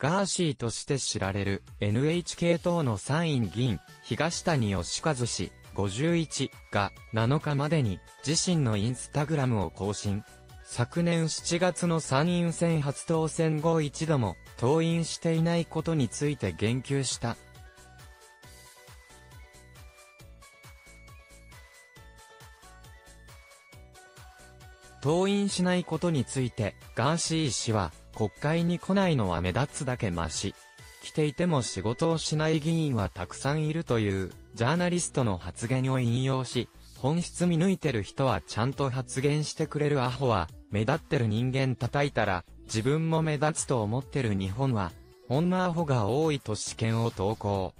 ガーシーとして知られる NHK 党の参院議員、東谷義和氏、51が7日までに自身のインスタグラムを更新。昨年7月の参院選初当選後一度も登院していないことについて言及した。登院しないことについて、ガーシー氏は、国会に来ないのは目立つだけマシ。来ていても仕事をしない議員はたくさんいるという、ジャーナリストの発言を引用し、本質見抜いてる人はちゃんと発言してくれるアホは、目立ってる人間叩いたら、自分も目立つと思ってる日本は、ほんまアホが多いと試験を投稿。